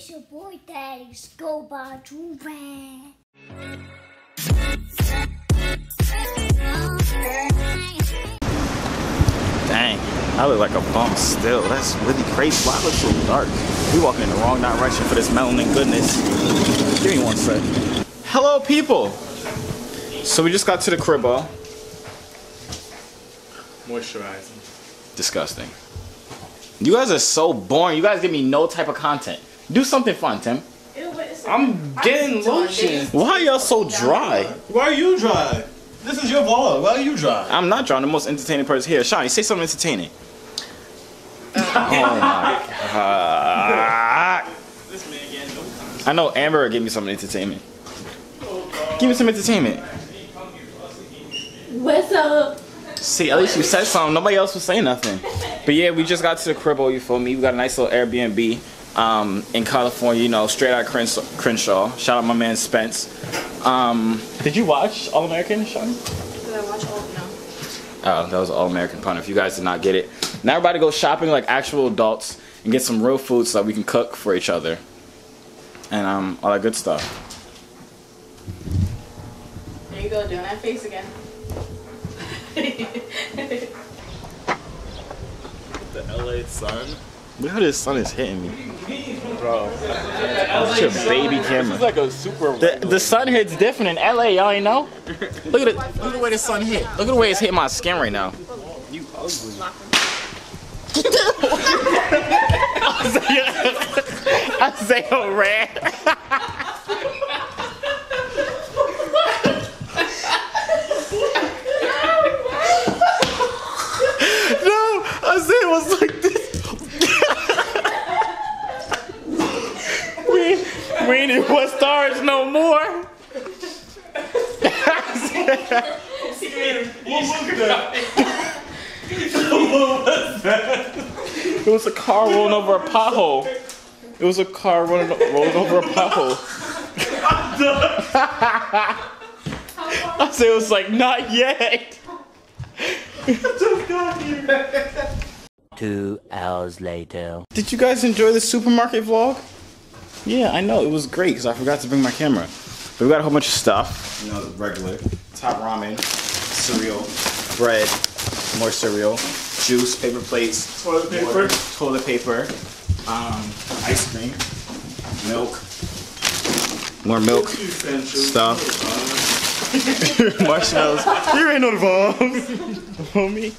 It's your boy Daddy Scuba Juve. Dang, I look like a bum still. That's really crazy. Why I look so dark? We walking in the wrong direction for this melanin goodness. Give me one sec. Hello, people. So we just got to the crib, cribbo. Moisturizing. Disgusting. You guys are so boring. You guys give me no type of content. Do something fun, Tim. I'm getting lotion. Why are y'all so dry? Why are you dry? This is your vlog. Why are you dry? I'm not dry. I'm the most entertaining person here. Shawnee, say something entertaining. oh, oh my god. This man getting. I know Amber will give me some entertainment. Give me some entertainment. What's up? See, at least you said something. Nobody else was saying nothing. But yeah, we just got to the cribbo, oh, you feel me? We got a nice little Airbnb um, in California, you know, straight out of Crenshaw. Crenshaw. Shout out my man Spence. Um, did you watch All American, Sean? Did I watch all? No. Oh, that was All American pun. If you guys did not get it. Now everybody go shopping like actual adults and get some real food so that we can cook for each other. And um, all that good stuff. There you go, doing that face again. The LA sun. Look how this sun is hitting me. Bro. It's your baby camera. It's like a super. The, the sun hits different in LA, y'all ain't know? Look at it. Look at the way the sun hit. Look at the way it's hitting my skin right now. you ugly. I say oh red. no, I said it was like this. We, we ain't in West Stars no more. It was a car rolling over a pothole. It was a car running, rolling over a pothole. I said it was like, not yet. Two hours later. Did you guys enjoy the supermarket vlog? Yeah, I know. It was great because I forgot to bring my camera. But we got a whole bunch of stuff. You know, the regular. Top ramen, cereal, bread, more cereal, juice, paper plates, Toilet paper. more toilet paper, um, ice cream, milk, more milk, stuff, marshmallows. You ain't know the bombs. feel me?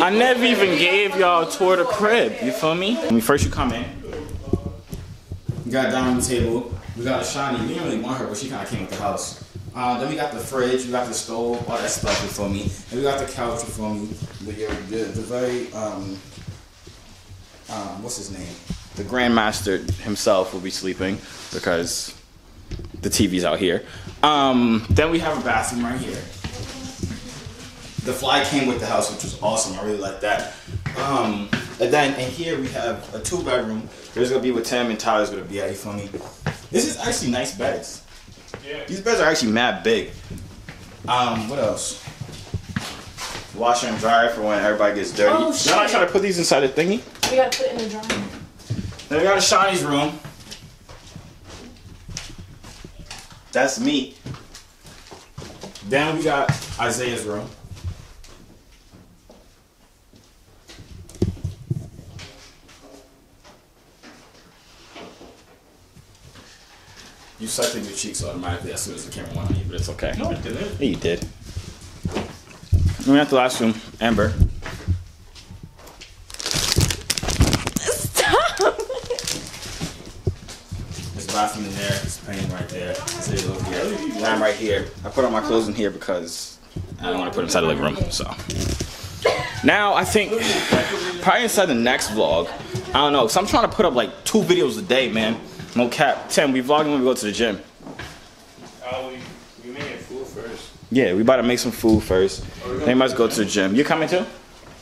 I never even gave y'all a tour of the crib. You feel me? When we first you come in, we got dining table. We got a shiny. We didn't really want her, but she kind of came with the house. Uh, then we got the fridge. We got the stove. All that stuff. Feel me? And we got the couch. for me? The the, the very um um what's his name? The Grandmaster himself will be sleeping because the TV's out here. Um, then we have a bathroom right here. The fly came with the house, which was awesome. I really like that. Um, and then in here we have a two bedroom. There's gonna be with Tim and Tyler's gonna be at. You feel me? This is actually nice beds. Yeah. These beds are actually mad big. Um, what else? Washer and dryer for when everybody gets dirty. Oh, Then I shit. try to put these inside the thingy. We gotta put it in the dryer. Then we got a Shawnee's room. That's me. Then we got Isaiah's room. You sucked in your cheeks automatically as soon as the camera went on you, but it's okay. No, it didn't. Yeah, you did. We got the last room, Amber. Stop! There's a bathroom in there. It's pain right there. Isaiah's over here. And I'm right here. I put all my clothes in here because I don't want to put inside the living room. So now I think probably inside the next vlog. I don't know. Cause I'm trying to put up like two videos a day, man. No cap. Tim, we vlogging when we go to the gym. Oh, we, we making food first. Yeah, we about to make some food first. Then we must go to the gym. You coming too?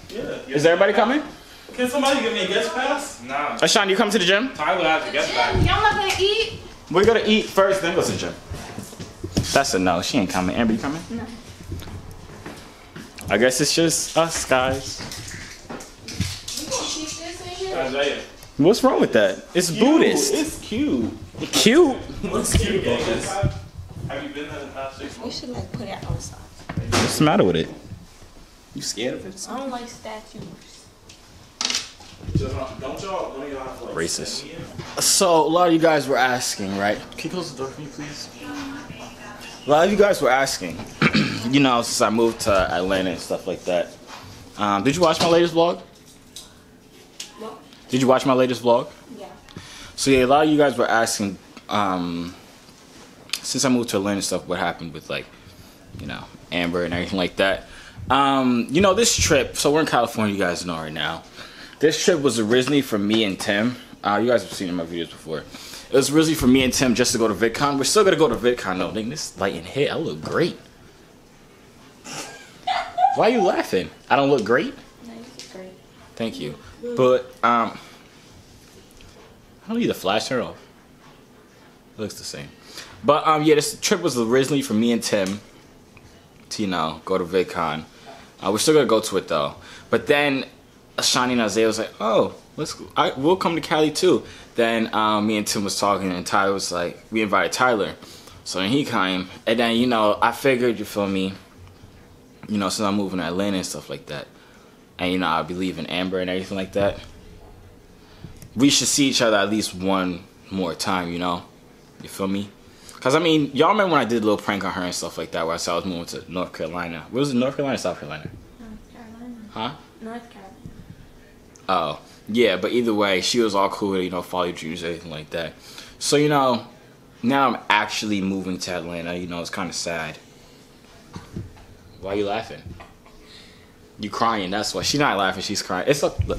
Yeah. Is everybody coming? Can somebody give me a guest pass? Nah. Ashan, you come to the gym? Tyler has to get back. Y'all not gonna eat? We're gonna eat first, then go to the gym. That's a no. She ain't coming. Amber, you coming? No. I guess it's just us guys. You gonna keep this in here? Isaiah. What's wrong with that? It's Buddhist. It's cute. cute. What's cute about this? Have you been there in the past six We should like put it outside. What's the matter with it? You scared of it? I don't like statues. Don't y'all, don't y'all have like Racist. send me in? So a lot of you guys were asking, right? Can you close the door for me, please? A lot of you guys were asking, you know, since I moved to Atlanta and stuff like that. Um, did you watch my latest vlog? Did you watch my latest vlog? Yeah. So yeah, a lot of you guys were asking, um, since I moved to Atlanta and stuff, what happened with like, you know, Amber and everything like that. Um, you know, this trip. So we're in California. You guys know right now. This trip was originally for me and Tim. Uh, you guys have seen in my videos before. It was originally for me and Tim just to go to VidCon. We're still gonna go to VidCon though. Dang, this light and hit. I look great. Why are you laughing? I don't look great. Nice. Great. Thank you. But um, I don't need the flash turn off. It looks the same. But um, yeah, this trip was originally for me and Tim to you know go to VidCon. Uh, we're still gonna go to it though. But then Shani and Isaiah was like, "Oh, let's I, we'll come to Cali too." Then um, me and Tim was talking, and Tyler was like, "We invited Tyler." So then he came, and then you know I figured you feel me. You know, since I'm moving to Atlanta and stuff like that and you know I believe in Amber and everything like that. We should see each other at least one more time, you know. You feel me? Cause I mean, y'all remember when I did a little prank on her and stuff like that, where I said I was moving to North Carolina. What was it, North Carolina, or South Carolina? North Carolina. Huh? North Carolina. Oh, yeah. But either way, she was all cool with you know, follow your dreams, everything like that. So you know, now I'm actually moving to Atlanta. You know, it's kind of sad. Why are you laughing? You crying? That's why she's not laughing. She's crying. It's okay.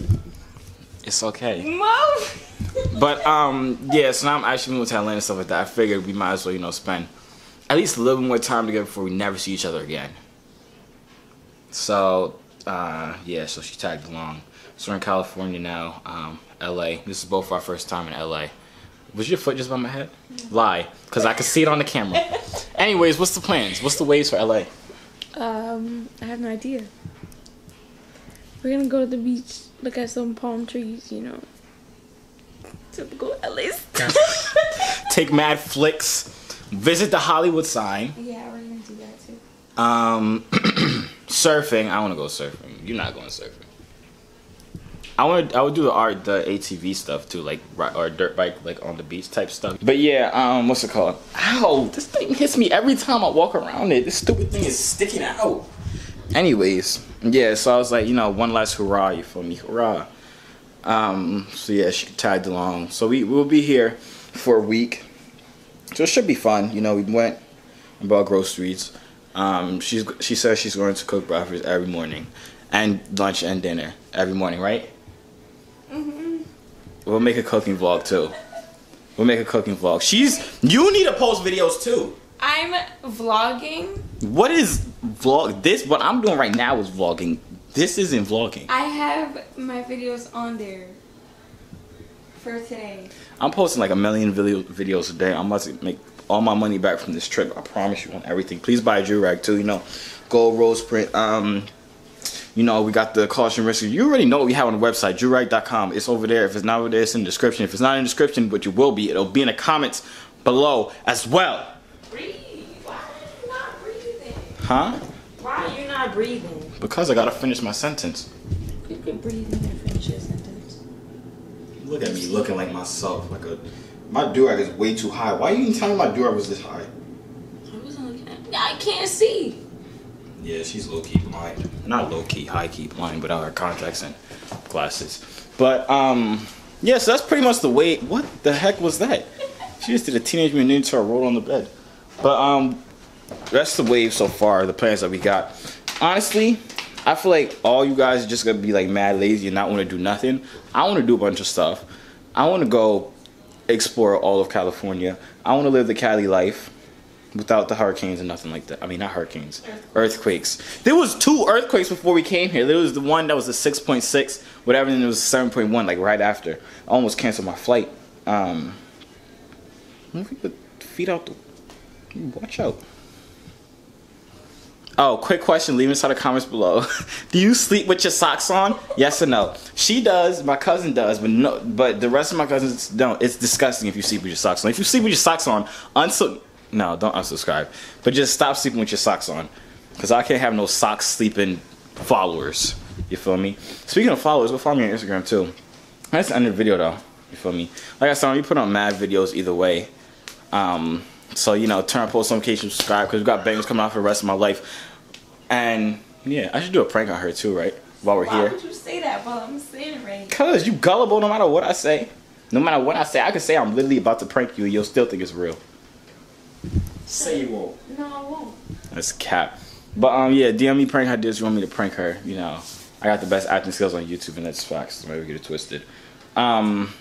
It's okay. Mom. But um, yeah. So now I'm actually moving to Atlanta and stuff like that. I figured we might as well, you know, spend at least a little bit more time together before we never see each other again. So uh, yeah. So she tagged along. So we're in California now. Um, L.A. This is both our first time in L.A. Was your foot just by my head? Lie, because I could see it on the camera. Anyways, what's the plans? What's the waves for L.A.? Um, I have no idea. We're gonna go to the beach, look at some palm trees, you know. Typical LA. Take mad flicks. Visit the Hollywood sign. yeah, we're gonna do that too. Um, surfing. I want to go surfing. You're not going surfing. I want. I would do the art, the ATV stuff too, like or dirt bike, like on the beach type stuff. But yeah, um, what's it called? Ow! This thing hits me every time I walk around it. This stupid thing is sticking out. Anyways, yeah. So I was like, you know, one last hurrah, you feel me? Hurrah. Um. So yeah, she tagged along. So we will be here for a week. So it should be fun. You know, we went and bought groceries. Um, she's she says she's going to cook breakfast every morning, and lunch and dinner every morning, right? Mm-hmm. We'll make a cooking vlog too. We'll make a cooking vlog. She's you need to post videos too. I'm vlogging. What is vlog? This what I'm doing right now is vlogging. This isn't vlogging. I have my videos on there for today. I'm posting like a million video, videos a day. I must make all my money back from this trip. I promise you on everything. Please buy a Durag too. You know, gold rose print. Um, you know, we got the caution risk. You already know what we have on the website, joorag.com. It's over there. If it's not over there, it's in the description. If it's not in the description, but you will be, it'll be in the comments below as well. Breathe. Why are you not breathing? Huh? Why are you not breathing? Because I gotta finish my sentence. You can breathe and finish your sentence. Look at me looking like myself. Like a my durag is way too high. Why are you even telling me my durag was this high? I wasn't looking at. I can't see. Yeah, she's low key blind. Not low key, high key blind without her contacts and glasses. But um, yeah, so that's pretty much the way. What the heck was that? She just did a teenage mutant ninja turtle roll on the bed. But um, that's the wave so far. The plans that we got. Honestly, I feel like all you guys are just gonna be like mad lazy and not want to do nothing. I want to do a bunch of stuff. I want to go explore all of California. I want to live the Cali life without the hurricanes and nothing like that. I mean, not hurricanes, earthquakes. There was two earthquakes before we came here. There was the one that was a 6.6, whatever, and there was a 7.1, like right after. I almost canceled my flight. Um, if we put feet out the, watch out. Oh, quick question. Leave inside the comments below. Do you sleep with your socks on? Yes or no? She does. My cousin does, but no. But the rest of my cousins don't. It's disgusting if you sleep with your socks on. If you sleep with your socks on, unsub. No, don't unsubscribe. But just stop sleeping with your socks on, cause I can't have no socks sleeping followers. You feel me? Speaking of followers, go follow me on Instagram too. That's the end of the video though. You feel me? Like I said, we put on mad videos either way. Um, so you know, turn on post notifications, subscribe, because we got bangers coming out for the rest of my life. And yeah, I should do a prank on her too, right? While we're Why here. would you say that while I'm saying it right? Cause you gullible no matter what I say. No matter what I say, I could say I'm literally about to prank you and you'll still think it's real. Say you won't. No, I won't. That's cap. But um yeah, DM me prank ideas you want me to prank her, you know. I got the best acting skills on YouTube and that's facts. So maybe get it twisted. Um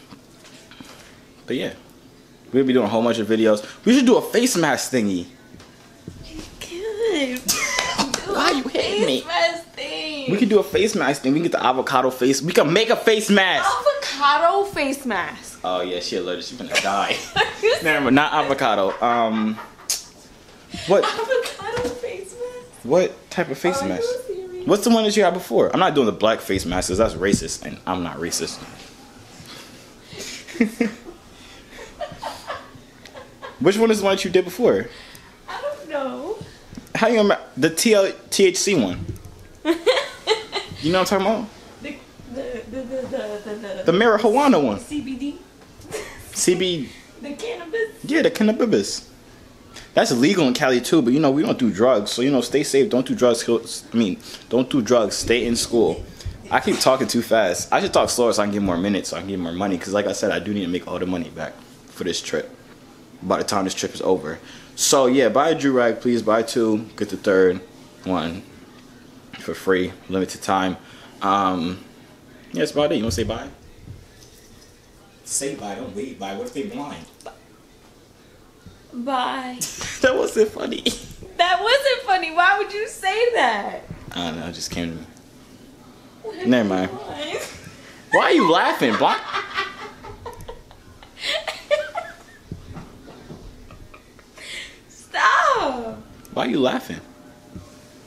But yeah. We'll be doing a whole bunch of videos. We should do a face mask thingy. Good. Why you hate me? We could do a face mask thing. We can get the avocado face. We can make a face mask. avocado face mask. Oh yeah, she allergic. She's gonna die. Never mind, not avocado. Um, what avocado face mask. what type of face Are mask? What's the one that you had before? I'm not doing the black face mask 'cause that's racist, and I'm not racist. Which one is the one that you did before? I don't know. How you remember the TL, THC one? You know what I'm talking about? The the the the the the, The marijuana one. CBD, CB. the cannabis. Yeah, the cannabis. That's illegal in Cali too, but you know we don't do drugs, so you know stay safe. Don't do drugs. I mean, don't do drugs. Stay in school. I keep talking too fast. I should talk slower so I can get more minutes, so I can get more money. Cause like I said, I do need to make all the money back for this trip. By the time this trip is over. So yeah, buy a Joorag, please. Buy two, get the third one for free, limited time. Um, yeah, that's about it. You wanna say bye? Say bye. Don't wait. Bye. What if they blind? Bye. that wasn't funny. That wasn't funny. Why would you say that? I don't know, it just came to me. Never mind. Why are you laughing? Block. Stop. Why are you laughing?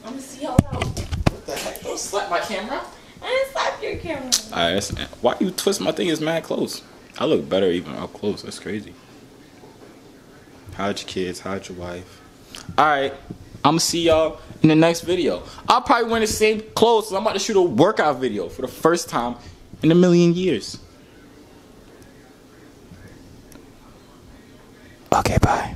I'm gonna see y'all out. What the heck? Don't slap my camera. I didn't slap your camera. Alright, why you twist my thing is mad close? I look better even up close. That's crazy. Hide your kids, hide your wife. Alright, I'm gonna see y'all in the next video. I'll probably wear the same clothes. So I'm about to shoot a workout video for the first time in a million years. Okay, bye.